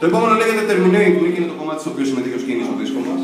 Το επόμενο λέγεται Terminating, που είναι το κομμάτι στο οποίο συμμετείχε ο σκηνής στο δίσκο μας.